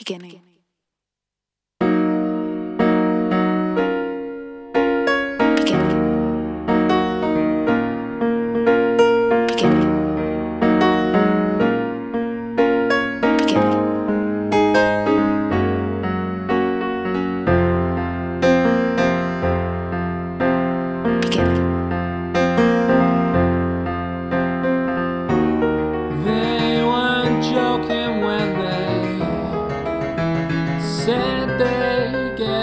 beginning. Joking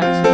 back